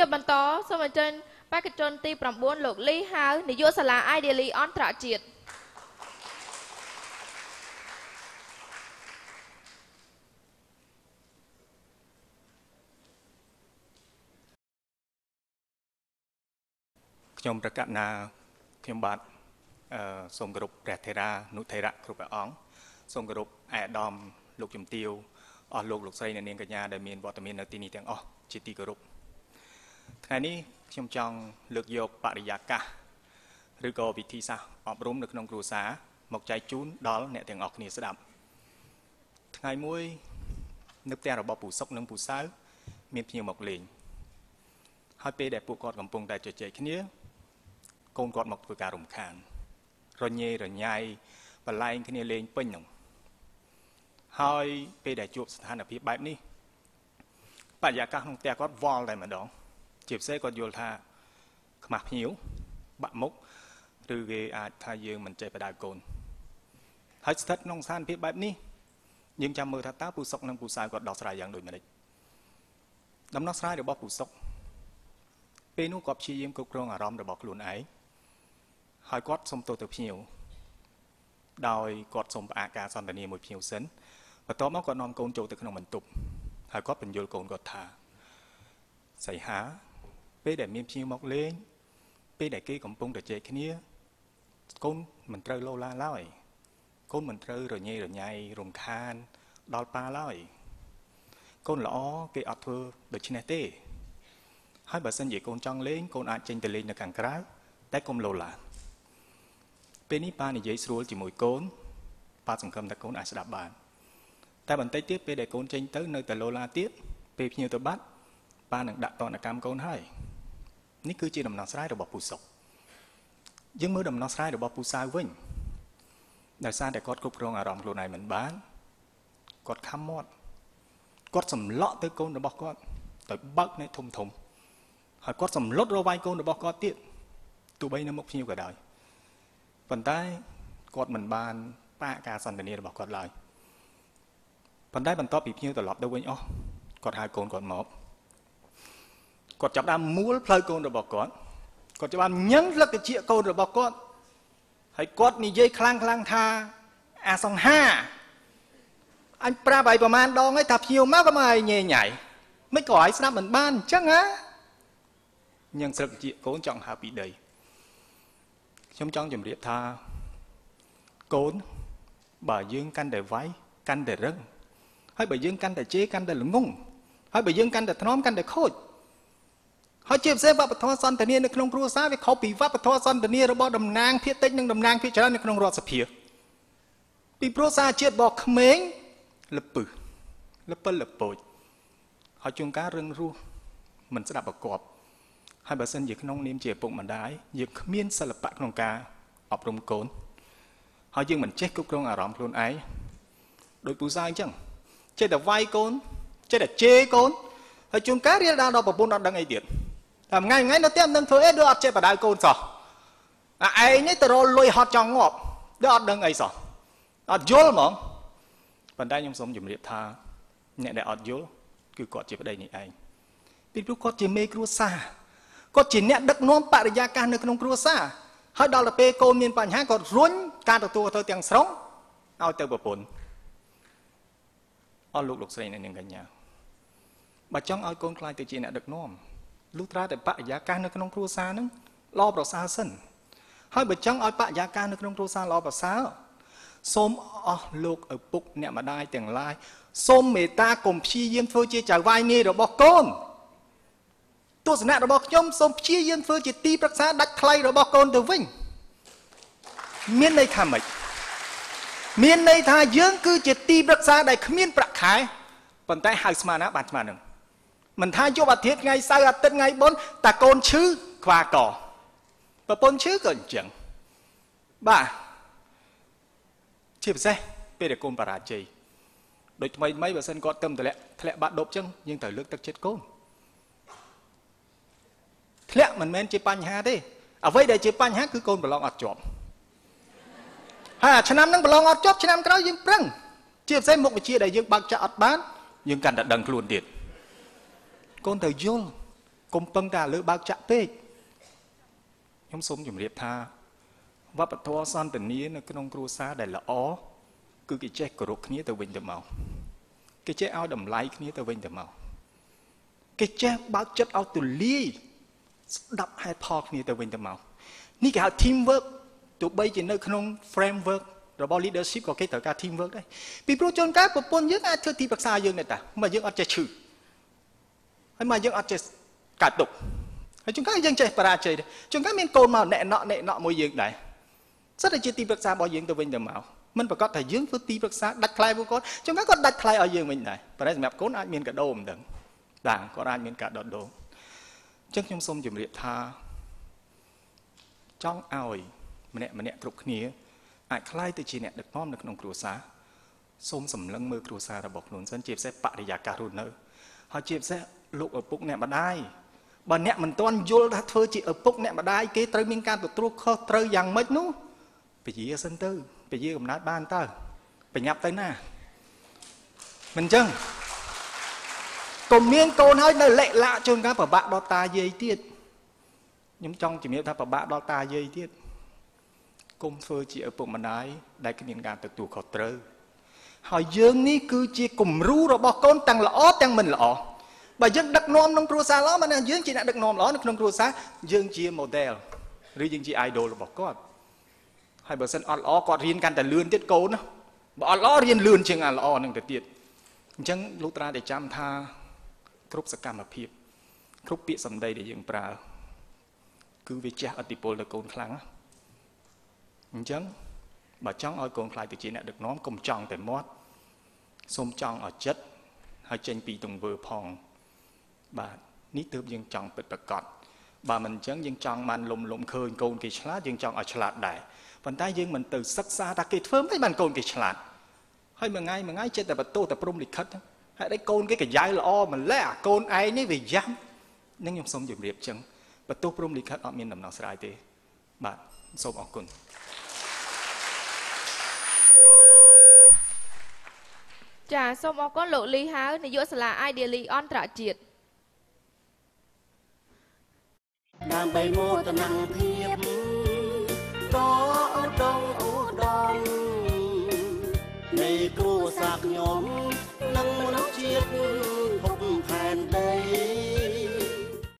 ជាបន្តសូមអញ្ជើញបេក្ខជនទី9លោកលីហៅនាយកសាលា Ideally អន្តរជាតិខ្ញុំប្រកាសណាខ្ញុំបាទអឺសូមគោរពព្រះថេរានុថេរៈគ្រប់ព្រះអង្គសូមគោរពឯកឧត្តមលោកជំទាវអស់លោកលោកស្រីអ្នកនាងកញ្ញាដែលមានវត្តមាននៅទីនេះទាំងអស់ជាទីគោរព ថ្ងៃនេះខ្ញុំចង់លើកយកបរិយាកាសឬក៏វិធីសាស្ត្រអប់រំនៅក្នុងគ្រួសារមកចែកជូនដល់អ្នកទាំងអស់គ្នាស្ដាប់ថ្ងៃមួយនៅផ្ទះរបស់ពូសុកនិងពូសៅមានភ្ញៀវមកលេងហើយពេលដែលពួកគាត់កំពុងតែជជែកគ្នាកូនគាត់មកធ្វើការរំខាន រញ៉េរញ៉ៃបលែងគ្នាលេងពេញហ្នឹងហើយពេលដែលជួបស្ថានភាពបែបនេះបរិយាកាសក្នុងផ្ទះគាត់វល់តែម្ដង ជាពិសេសគាត់យល់ថាខ្មាស់ភ្ញៀវបាក់មុខឬគេអាចថាយើងមិនចេះបដៅកូនហើយស្ថិតក្នុងស្ថានភាពបែបនេះយើងចាំមើលថាតើពូសុកនិងពូសៅគាត់ដោះស្រាយយ៉ាងដូចម្ដេចដំណោះស្រាយរបស់ពូសុកពេលនោះគាត់ព្យាយាមគ្រប់គ្រងអារម្មណ៍របស់ខ្លួនឯងហើយគាត់សុំទោសទៅភ្ញៀវដោយគាត់សុំផ្អាកការសន្ទនាមួយភ្ញៀវសិនបន្ទាប់មកគាត់នាំកូនចូលទៅក្នុងបន្ទប់ហើយគាត់បញ្យល់កូនគាត់ថាសៃហា ពេលដែលមានភ្ញៀវមកលេង ពេលដែលគេកំពុងតែជែកគ្នា កូនមិនត្រូវលោឡាឡើយកូនមិនត្រូវរញ៉េរញ៉ៃរំខានដល់ប៉ាឡើយកូនល្អគេអត់ធ្វើដូច្នេះទេហើយបើសិនជាកូនចង់លេងកូនអាចចេញទៅលេងនៅខាងក្រៅតែកុំលោឡាពេលនេះប៉ានិយាយស្រួលជាមួយកូនប៉ាសង្ឃឹមថាកូនអាចស្ដាប់បានតែបន្តិចទៀតពេលដែលកូនចេញទៅនៅតែលោឡាទៀតពេលភ្ញៀវទៅបាត់ប៉ានឹងដាក់តនកម្មកូនហើយ នេះគឺជាដំណោះស្រាយរបស់ពូសុកយើងមើលដំណោះស្រាយរបស់ពូសាវវិញដោយសារតែគាត់គ្រប់គ្រងអារម្មណ៍ខ្លួនឯងមិនបានគាត់ខំមាត់គាត់សម្លក់ទៅកូនរបស់គាត់ទៅបើកនៃធំធំហើយគាត់សម្លុតរវាយកូនរបស់គាត់ទៀតទោះបីនៅមុខភ្ញៀវក៏ដោយប៉ុន្តែគាត់មិនបានបាក់ការសន្ទនារបស់គាត់ឡើយប៉ុន្តែបន្ទាប់ពីភ្ញៀវត្រឡប់ទៅវិញអស់គាត់ហៅកូនគាត់មក គាត់ចាប់ដើមមួលផ្លូវកូនរបស់គាត់គាត់ចាប់បានញឹងលឹកតិចកូនរបស់គាត់ហើយគាត់និយាយខ្លាំងខ្លាំងថាអាសង្ហាអញប្រាប់ឲ្យប្រហែលដងហើយថាភ្ញៀវមកក៏មកឲ្យញ៉េញ៉ៃមិនក៏ឲ្យស្ដាប់មិនបានអញ្ចឹងណាញ៉ឹងស្លឹកជាកូនចង់ហៅពីដីខ្ញុំចង់ជម្រាបថាកូនបើយើងកាន់តែវាយកាន់តែរឹងហើយបើយើងកាន់តែជេរកាន់តែល្ងងហើយបើយើងកាន់តែធ្នមកាន់តែខូច ហើយជាពិសេសវប្បធម៌សន្តានានៅក្នុងគ្រួសារវាខុសពីវប្បធម៌សន្តានារបស់តំណាងភាគតិចនិងតំណាងភាគច្រើននៅក្នុងរដ្ឋសភា ពីព្រោះសារជាតិរបស់ក្មេងលពឹសលពិលលពូចហើយជួនកាលរឹងរស់មិនស្ដាប់ប្រកបហើយបើសិនជាក្នុងនាមជាឪពុកម្ដាយយើងគ្មានសិល្បៈក្នុងការអប់រំកូនហើយយើងមិនចេះគ្រប់គ្រងអារម្មណ៍ខ្លួនឯងដោយពូសាអញ្ចឹងចេះតែវាយកូនចេះតែជេរកូនហើយជួនកាលរៀលដល់ដល់ប្រពន្ធអត់ដឹងអីទៀត តែថ្ងៃថ្ងៃនៅផ្ទះមិនដឹងធ្វើអីដូចអត់ចេះបដៅកូនសោះអាឯងនេះទៅរលលុយហត់ចង់ងាប់ដូចអត់ដឹងអីសោះអត់យល់ហ្មងប៉ុន្តែខ្ញុំសូមជម្រាបថាអ្នកដែលអត់យល់គឺគាត់ជាប្តីនេះឯងពីព្រោះគាត់ជាមេគ្រួសារគាត់ជាអ្នកដឹកនាំបរិយាកាសនៅក្នុងគ្រួសារហើយដល់ទៅពេលកូនមានបញ្ហាគាត់រុញការទទួលទៅទាំងស្រុងឲ្យទៅប្រពន្ធអស់លោកលោកស្រីនៅនឹងកញ្ញាបើចង់ឲ្យកូនខ្លាយទៅជាអ្នកដឹកនាំ លុះត្រាតែបរិយាកាសនៅក្នុងគ្រួសារហ្នឹងល្អប្រសើរសិនហើយបើចង់ឲ្យបរិយាកាសនៅក្នុងគ្រួសារល្អប្រសើរសូមអស់លោកឪពុកអ្នកម្ដាយទាំងឡាយសូមមេត្តាកុំព្យាយាមធ្វើជាចៅវាយនាយរបស់កូនទស្សនៈរបស់ខ្ញុំសូមព្យាយាមធ្វើជាទីប្រឹក្សាដាច់ថ្លៃរបស់កូនទៅវិញមានន័យថាម៉េចមានន័យថាយើងគឺជាទីប្រឹក្សាដែលគ្មានប្រាក់ខែប៉ុន្តែហៅស្មើណាបានស្មើនឹង មិនថាយប់អាទិត្យថ្ងៃសៅរ៍អាទិត្យថ្ងៃបុណ្យតាកូនឈឺខ្វាកប្រពន្ធឈឺក៏អញ្ចឹងបាទជាពិសេសពេលដែលកូនបរាជ័យដូចថ្មីថ្មីបើសិនគាត់ទៅតម្លាក់ធ្លាក់បាត់ដប់អញ្ចឹងយើងត្រូវលើកទឹកចិត្តកូនធ្លាក់មិនមែនជាបញ្ហាទេអ្វីដែលជាបញ្ហាគឺកូនប្រឡងអត់ជាប់ហើយឆ្នាំហ្នឹងប្រឡងអត់ជាប់ឆ្នាំក្រោយយើងប្រឹងជាពិសេសមុខវិជ្ជាដែលយើងបើកចាក់អត់បានយើងកាន់តែដឹងខ្លួនទៀត កូនត្រូវយល់កុំពឹងតែលើបើកចាក់ពេកខ្ញុំសូមជម្រាបថាវប្បធម៌សន្តានានៅក្នុងគ្រួសារដែលល្អគឺគេចេះគោរពគ្នាទៅវិញទៅមកគេចេះឲ្យតម្លៃគ្នាទៅវិញទៅមកគេចេះបើកចិត្តឲ្យទូលាយស្ដាប់ហេតុផលគ្នាទៅវិញទៅមកនេះគេហៅ team work ទោះបីជានៅក្នុង framework របស់ leadership ក៏គេត្រូវការ team work ដែរពីព្រោះជួនកាលប្រពន្ធយើងអាចធ្វើទីប្រឹក្សាយើងដែរតាមកយើងអត់ចេះឈឺ ហើយមកយើងអត់ចេះកាត់ទុកហើយជួនកាលយើងចេះបរាជ័យដែរជួនកាលមានកូនមកអ្នកណក់អ្នកណក់មួយយើងដែរសិតតែជាទីប្រឹក្សារបស់យើងទៅវិញទៅមកមិនប្រកាសថាយើងធ្វើទីប្រឹក្សាដាច់ថ្លៃពួកគាត់ជួនកាលគាត់ដាច់ថ្លៃឲ្យយើងវិញដែរប៉ុន្តែសម្រាប់កូនអាចមានកាដូមិនដឹងបាទគាត់អាចមានការដុតដូរអញ្ចឹងខ្ញុំសូមជម្រាបថាចង់ឲ្យម្នាក់ម្នាក់គ្រប់គ្នាអាចคล้ายទៅជាអ្នកដឹកនាំនៅក្នុងគ្រួសារសូមសម្លឹងមើលគ្រួសាររបស់ខ្លួនសិនជាពិសេសបរិយាកាសរស់នៅហើយជាពិសេស លោកឪពុកអ្នកម្ដាយបើអ្នកមិនទាន់យល់ថាធ្វើជាឪពុកអ្នកម្ដាយគេត្រូវមានការទទួលខុសត្រូវយ៉ាងម៉េចនោះពជាសិនទៅពជាកំណត់បានតើបញ្ញាប់ទៅណាមិនអញ្ចឹងកុំមានកូនហើយនៅលេខលាក់ជួនកាលពិបាកដល់តាយាយទៀតខ្ញុំចង់ជំរាបថាពិបាកដល់តាយាយទៀតគុំធ្វើជាឪពុកម្ដាយដែលគ្មានការទទួលខុសត្រូវហើយយើងនេះគឺជាគំរូរបស់កូនទាំងល្អទាំងមិនល្អ បើយើងដឹកនាំក្នុងគ្រួសារល្អមិនថាយើងជាអ្នកដឹកនាំល្អនៅក្នុងគ្រួសារយើងជា model ឬយើងជា idol របស់គាត់ហើយបើសិនអត់ល្អគាត់រៀនកាន់តែលឿនទៀតកូនណាបើអត់ល្អរៀនលឿនជាងអាល្អនឹងទៅទៀតអញ្ចឹងលោកត្រាតែចាំថាគ្រប់សកម្មភាព គ្រប់ពាក្យសម្ដីដែលយើងប្រើគឺវាជះឥទ្ធិពលទៅកូនខ្លាំងណាអញ្ចឹងបើចង់ឲ្យកូនខ្លាយទៅជាអ្នកដឹកនាំកុំចង់តែមាត់សូមចង់ឲ្យចិត្តហើយចេញពីទង្វើផង បាទនេះទើបយើងចង់ពិតប្រកបបើមិនអញ្ចឹងយើងចង់បានលំលំឃើញកូនគេឆ្លាតយើងចង់ឲ្យឆ្លាតដែរប៉ុន្តែយើងមិនទៅសិក្សាថាគេធ្វើមិនបានកូនគេឆ្លាតហើយមួយថ្ងៃមួយថ្ងៃចិត្តតែបន្ទោសតែព្រមលិខិតហើយដេកកូនគេកាយល្អម្ល៉េះអាកូនឯងនេះវាយ៉ាំនឹងខ្ញុំសូមជម្រាបចឹងបន្ទោសព្រមលិខិតអត់មានដំណោះស្រាយទេបាទសូមអរគុណចាសូមអរគុណលោកលីហៅនាយកសាលា Ideally អន្តរជាតិ ដើម្បីមោទនភាពក៏